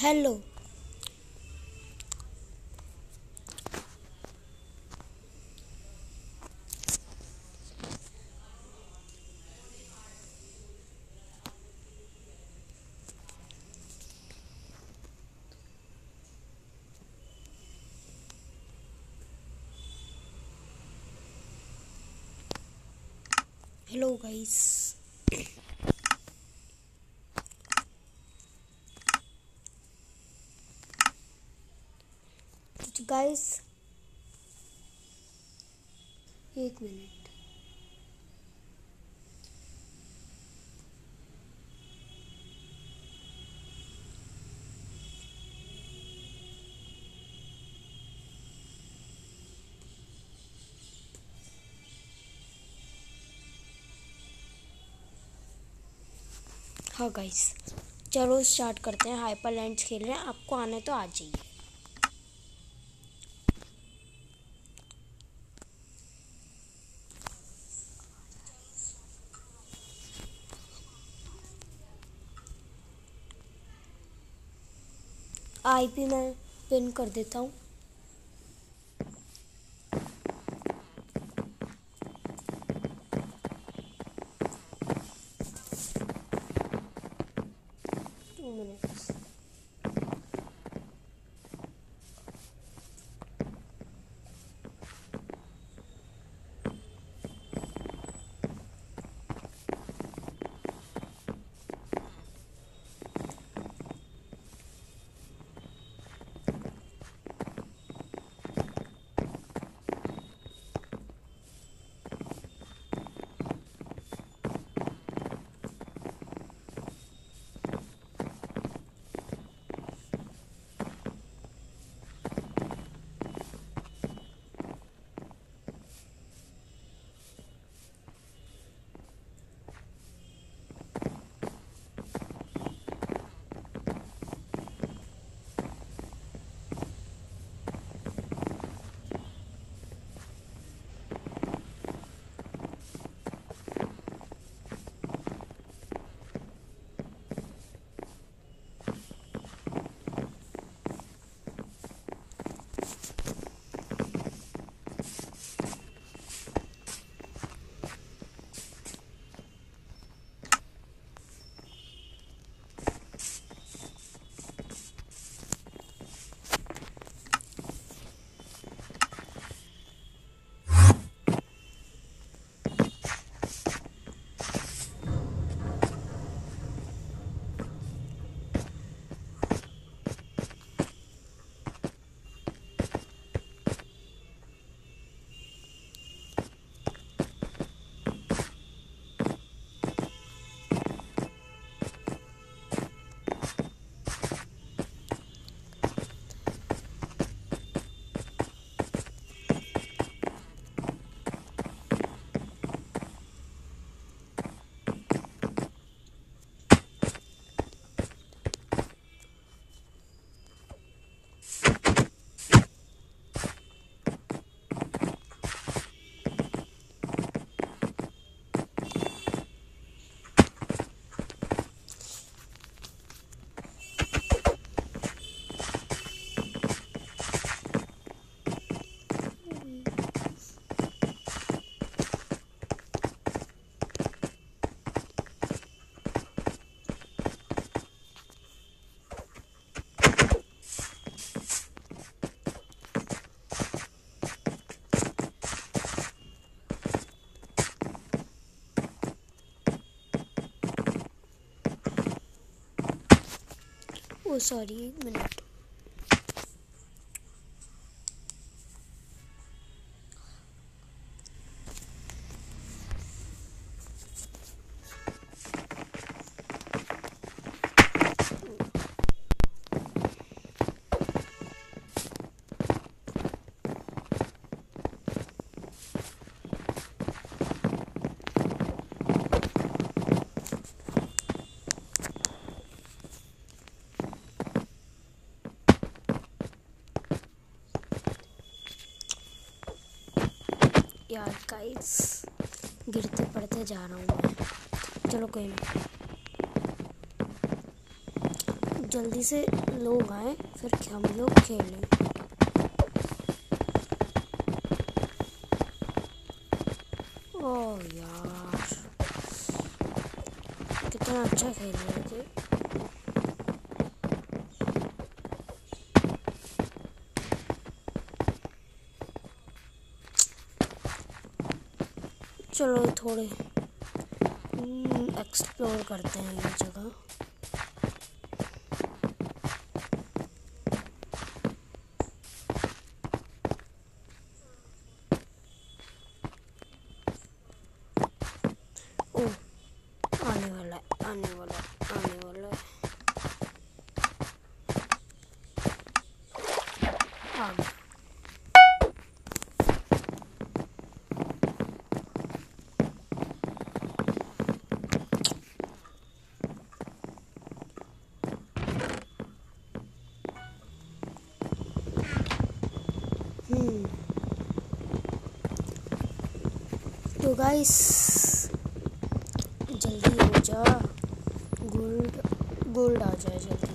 Hello hello guys guys एक minute. हाँ guys चलो स्टार्ट करते हैं हाइपर लैंड्स खेल रहे हैं। आपको आने तो आ जाइए। आईपी मैं पिन कर देता हूँ। सॉरी एक यार गाइस गिरते पड़ते जा रहा हूँ मैं। चलो कोई नहीं। जल्दी से लोग आए, फिर हम लोग खेलें? ओह यार, कितना अच्छा खेल रहे थे। चलो थोड़े एक्सप्लोर हम्म, करते हैं ये जगह। तो गाइस जल्दी हो जा। गोल्ड गोल्ड आ जाए जल्दी।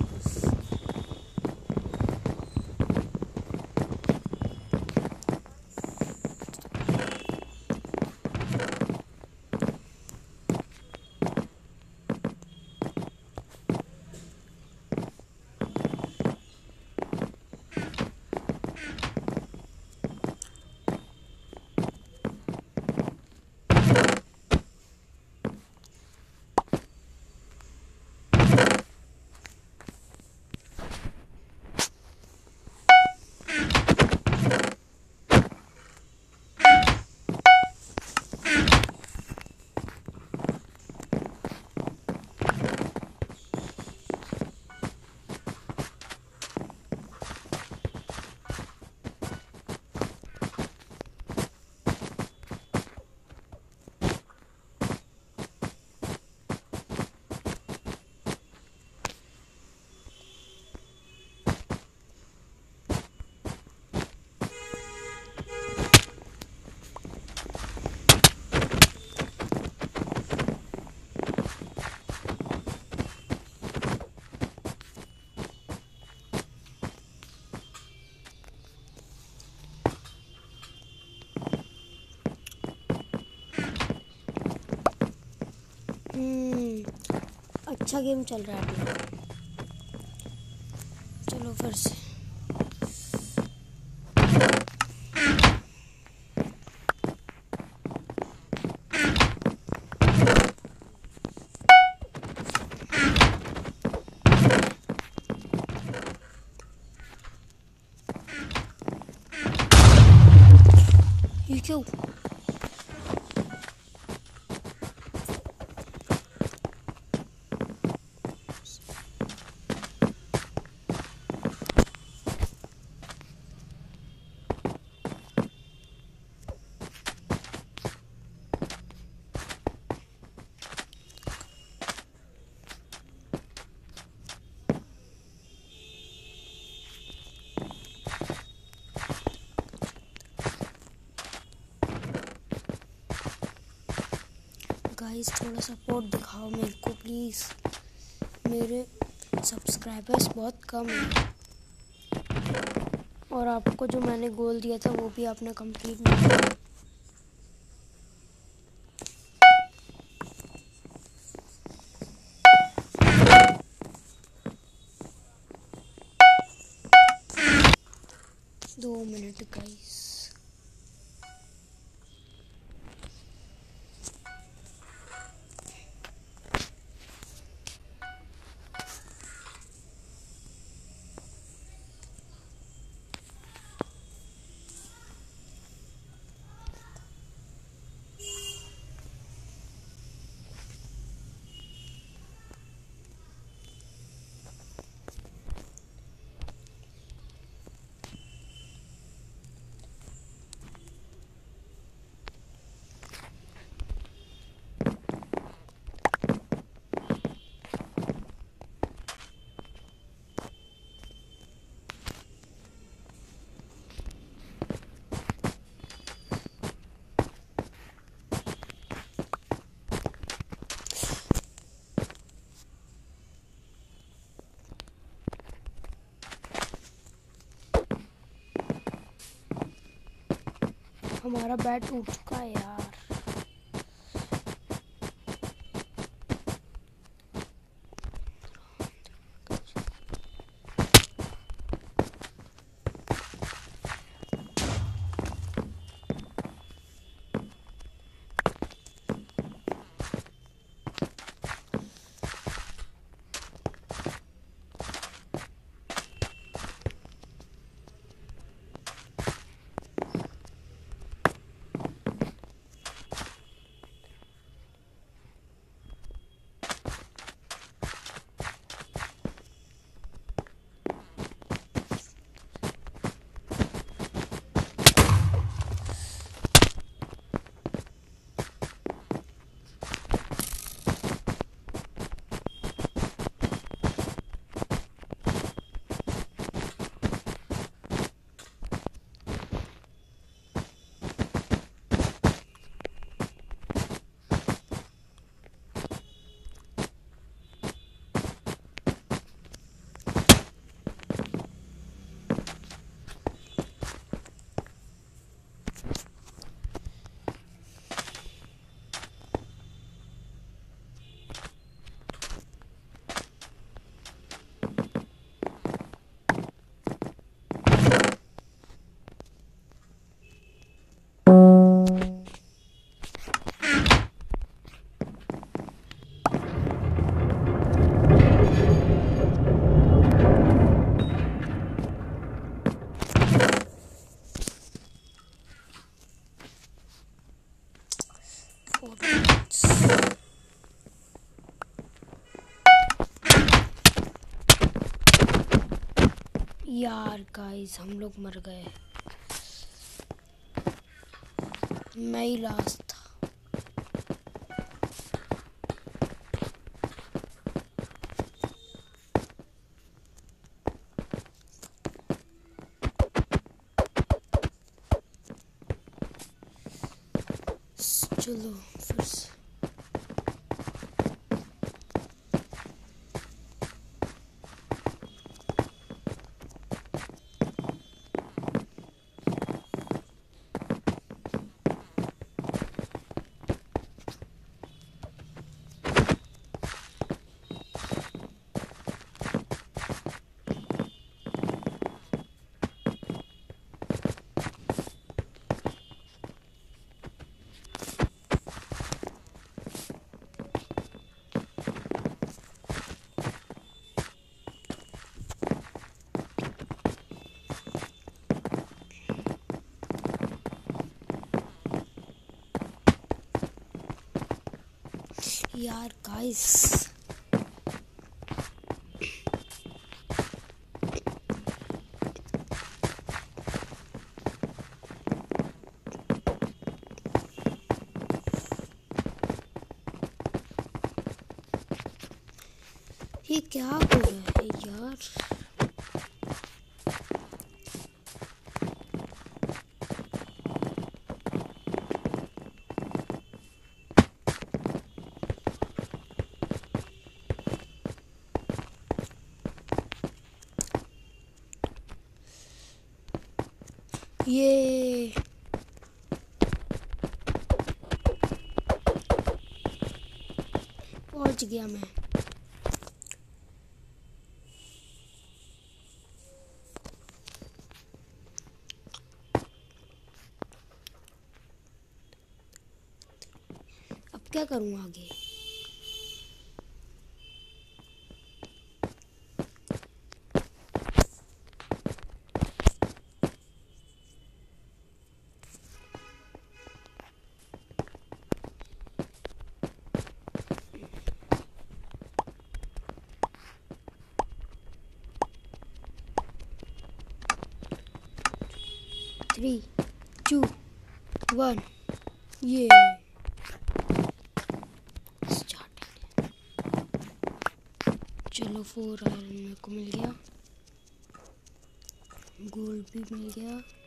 अच्छा गेम चल रहा है अभी चलो फिर से ये क्यों गाइस थोड़ा सपोर्ट दिखाओ मेरे को प्लीज़ मेरे सब्सक्राइबर्स बहुत कम हैं। और आपको जो मैंने गोल दिया था, वो भी आपने कंप्लीट नहीं किया। दो मिनट गाइस हमारा बैट टूट चुका है यार। यार गाइस हम लोग मर गए। मैं ही लास्ट था। चलो फिर से यार गाइस ये क्या हो रहा है यार ये पहुँच गया मैं। अब क्या करूँ आगे? थ्री टू वन ये चलो फोर आयरन मेरे को मिल गया। गोल्ड भी मिल गया।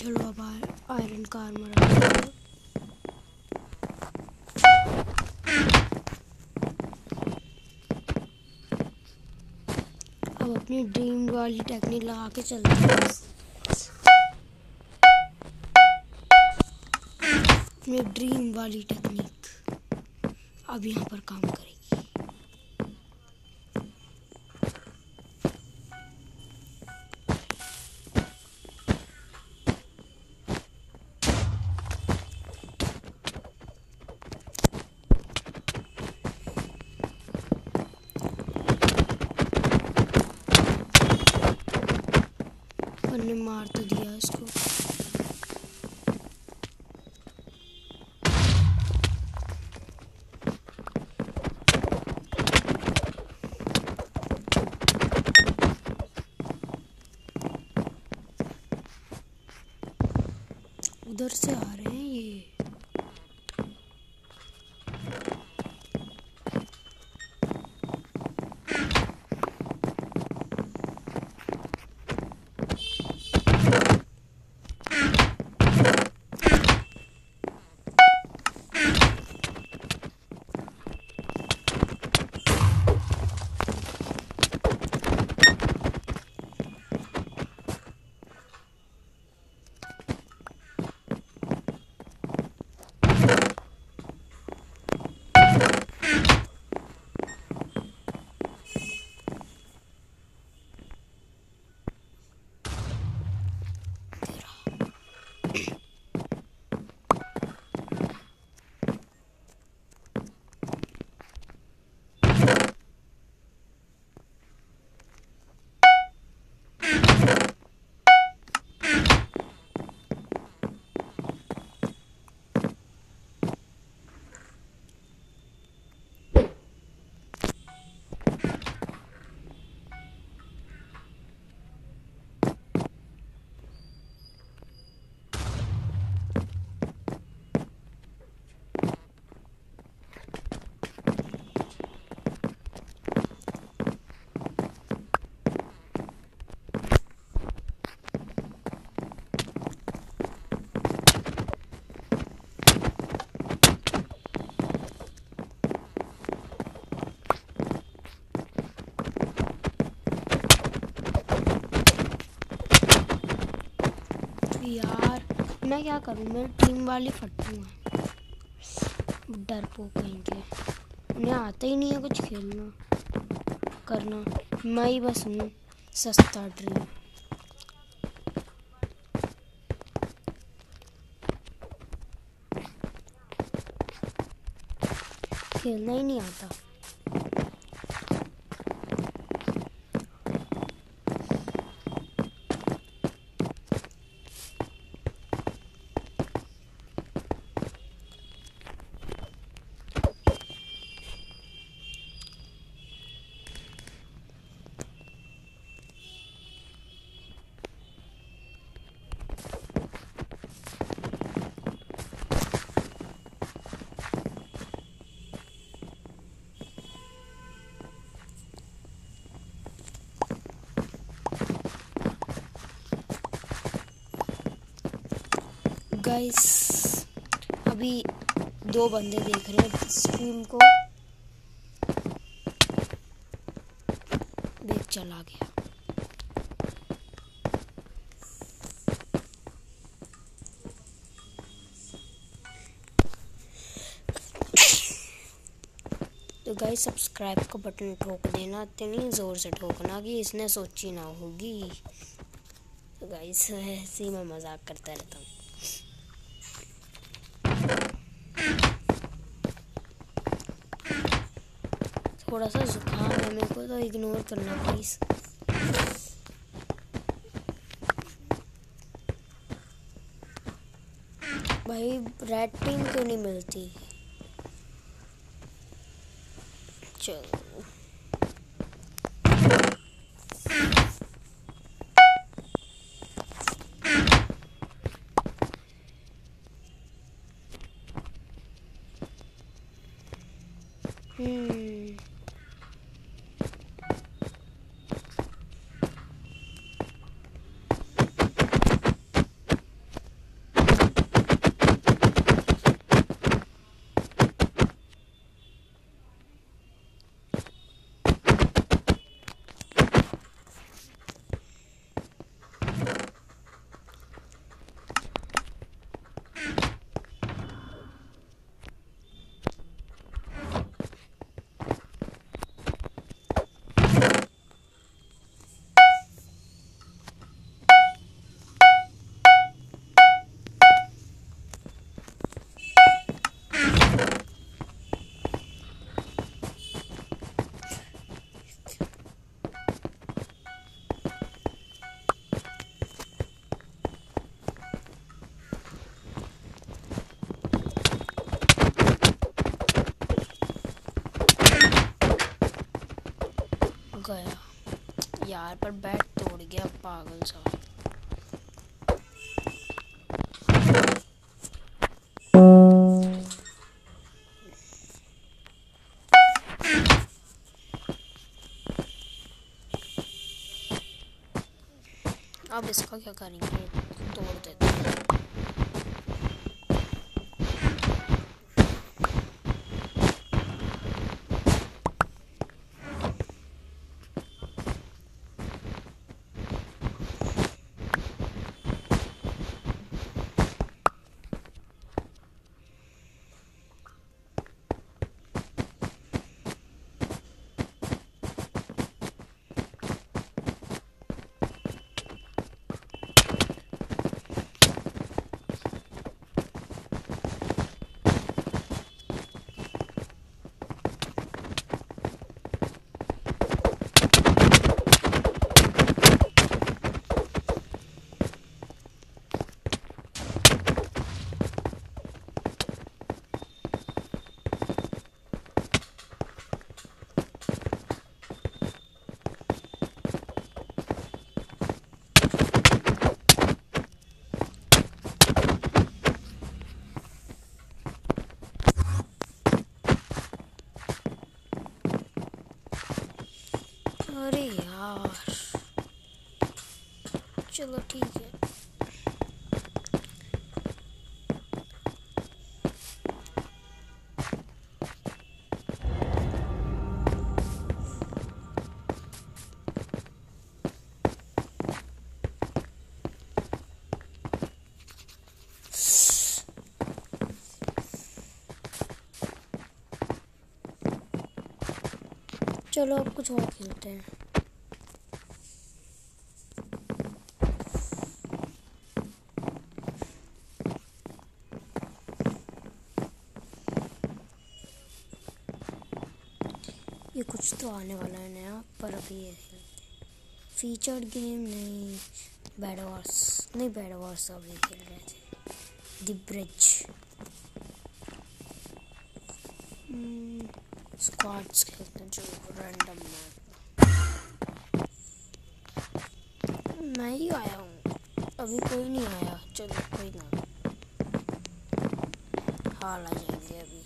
चलो अब आयरन का आर्मर अब अपनी ड्रीम वाली टेक्निक लगा के चलते हैं। अपनी ड्रीम वाली टेक्निक अब यहाँ पर काम करेगी मैं क्या करूँ? मेरी टीम वाली फट्टू है। डर कहेंगे उन्हें आता ही नहीं है कुछ खेलना, करना। मैं ही बस हूँ, सस्ता ड्रीम खेलना ही नहीं आता। गाइस अभी दो बंदे देख रहे हैं स्ट्रीम को। देख, चला गया तो गाइस सब्सक्राइब का बटन ठोक देना, इतनी ज़ोर से ठोकना कि इसने सोची ना होगी। तो गाइस ऐसे ही मैं मज़ाक करता रहता हूँ। थोड़ा सा जुकाम है मेरे को तो इग्नोर करना प्लीज़ भाई रेड टीम क्यों नहीं मिलती? चलो हम्म गया यार पर बैट तोड़ गया पागल सा। अब इसका क्या करेंगे तोड़ देते हैं अरे यार चलो ठीक है चलो अब कुछ और खेलते हैं ये कुछ तो आने वाला है नया, पर अभी ये फीचर्ड गेम नहीं बैड वॉर्स नहीं बैड वॉर्स अभी खेल रहे थे। द ब्रिज स्क्वाड्स खेलते जो रैंडम मैप मैं ही आया हूँ। अभी कोई नहीं आया। चलो, कोई ना। हाल आ जाएँगे अभी।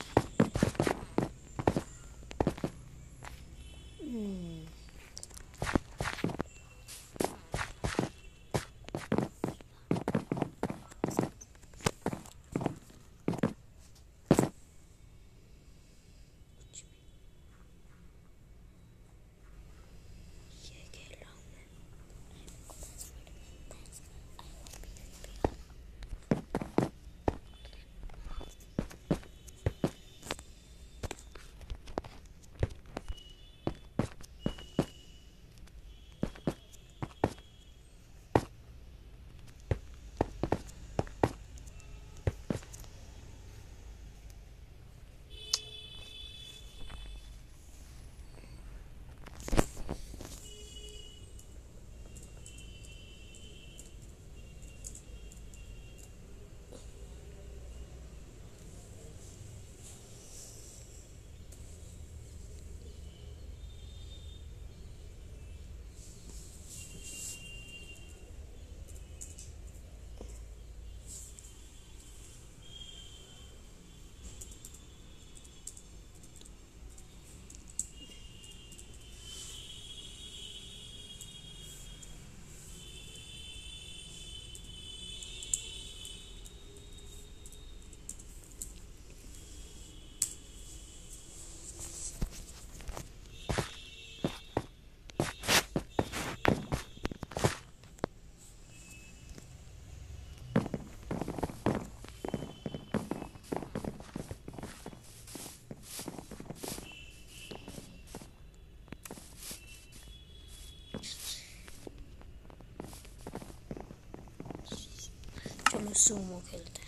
चलो सूमो खेलते हैं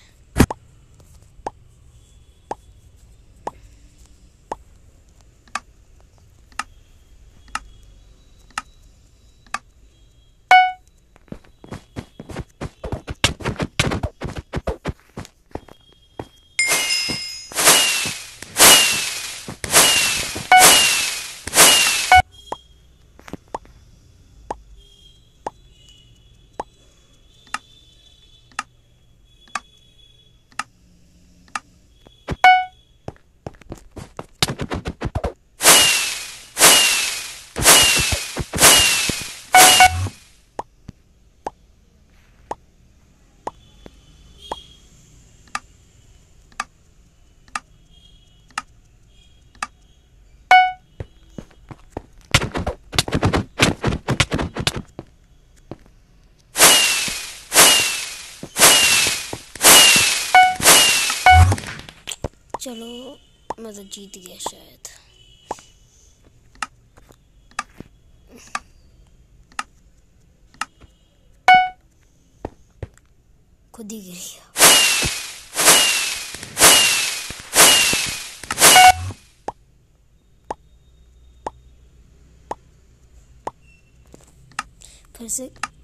चलो मैं तो जीत गया शायद। खुद ही गिर गया। फिर से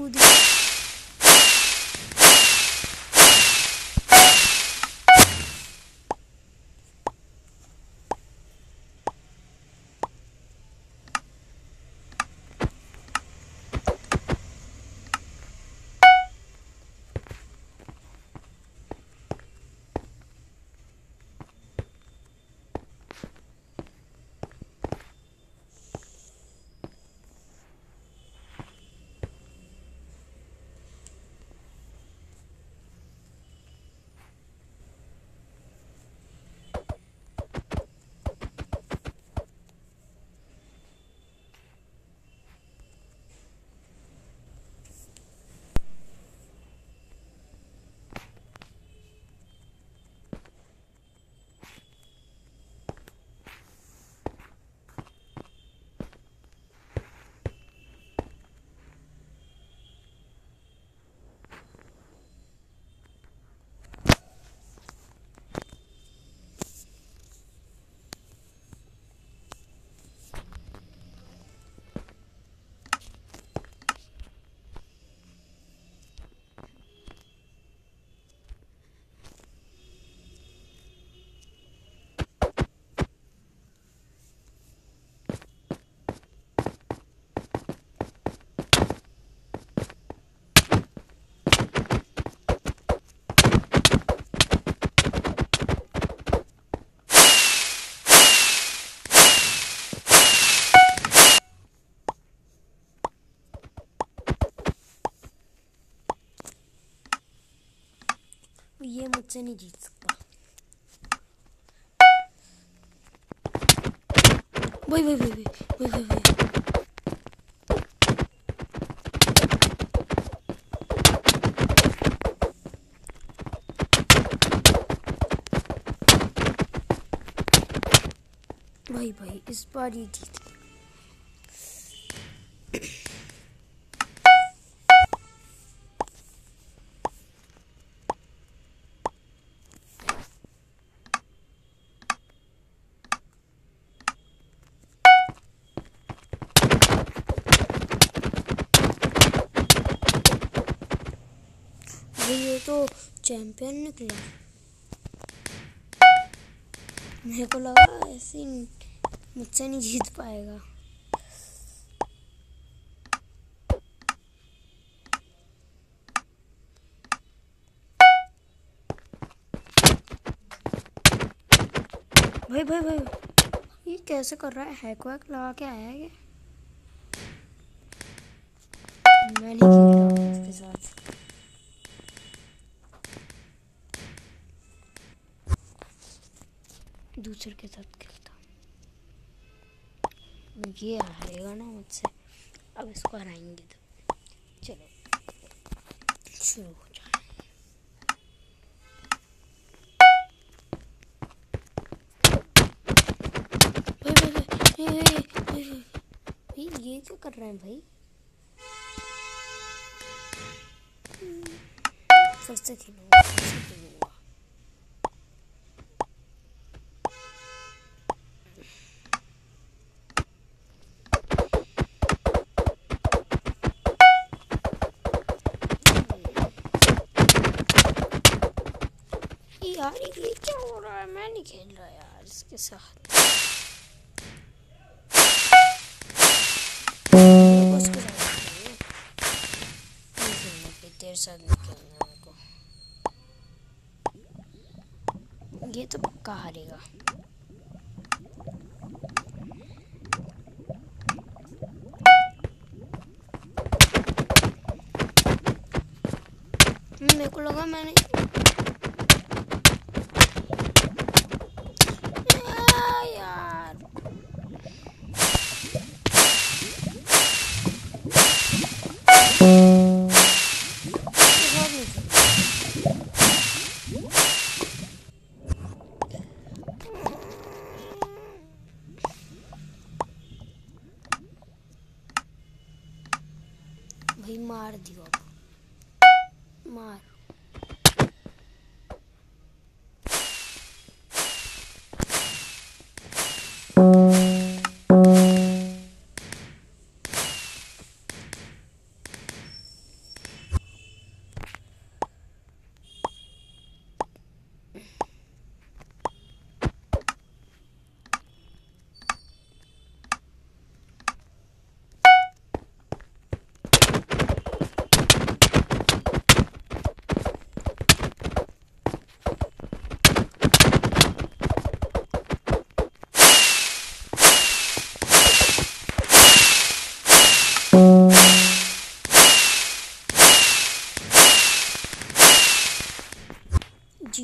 कूद ये मुझसे नहीं जीत सकता। वही वही वही वही वही वही। भाई भाई इस बार ये जीत। चैंपियन निकला। मेरे को लगा ऐसे मुझसे नहीं जीत पाएगा। भाई भाई भाई, ये कैसे कर रहा है? हैक वैक लगा के आया है ये मैं नहीं खेल रहा इसके साथ। दूसरे के साथ खेलता ये हारेगा ना मुझसे। अब इसको हराएँगे तो। चलो। शुरू हो जाए ये क्यों कर रहे हैं भाई? फिर से खेलो। नहीं खेल रहा यार इसके साथ। ये तो पक्का हारेगा। मेरे को लगा मैंने भाई मार दियो मार।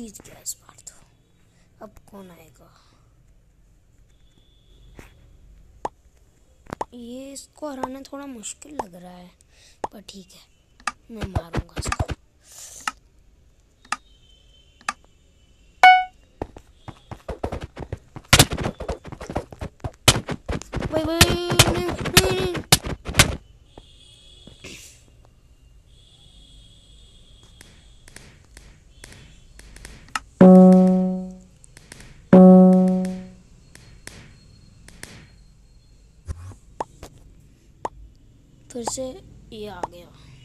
जीत गया इस बार तो अब कौन आएगा ये इसको हराना थोड़ा मुश्किल लग रहा है पर ठीक है मैं मारूँगा इसको भाई भाई फिर से ये आ गया।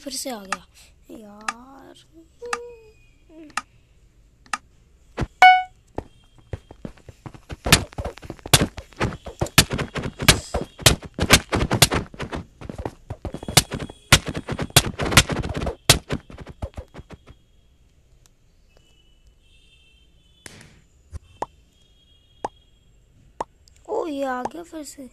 फिर से आ गया। यार। ये आ गया फिर से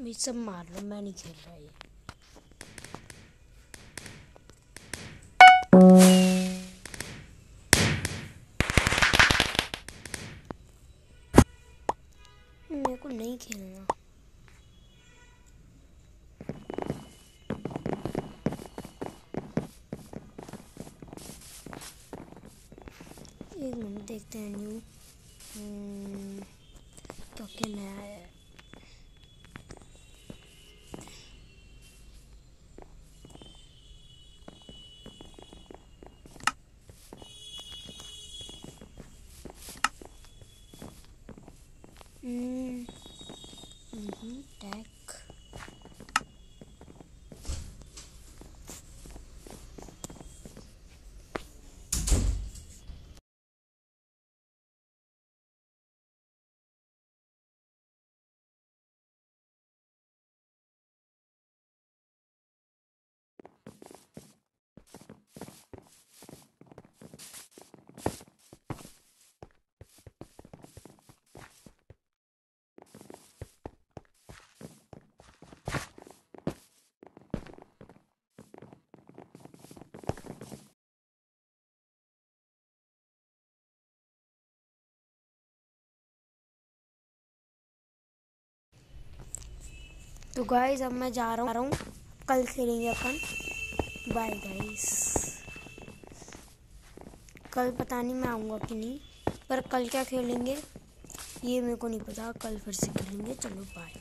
मैं सब मार लो मैं नहीं खेल रहा ये तो गाइज़ अब मैं जा रहा हूँ। कल खेलेंगे अपन। बाय गाइज़ कल पता नहीं मैं आऊँगा कि नहीं, पर कल क्या खेलेंगे, ये मेरे को नहीं पता। कल फिर से खेलेंगे। चलो बाय